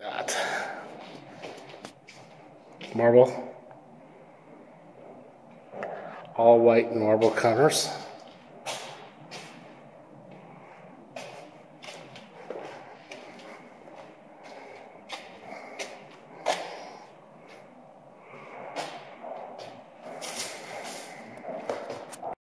That marble, all white marble counters.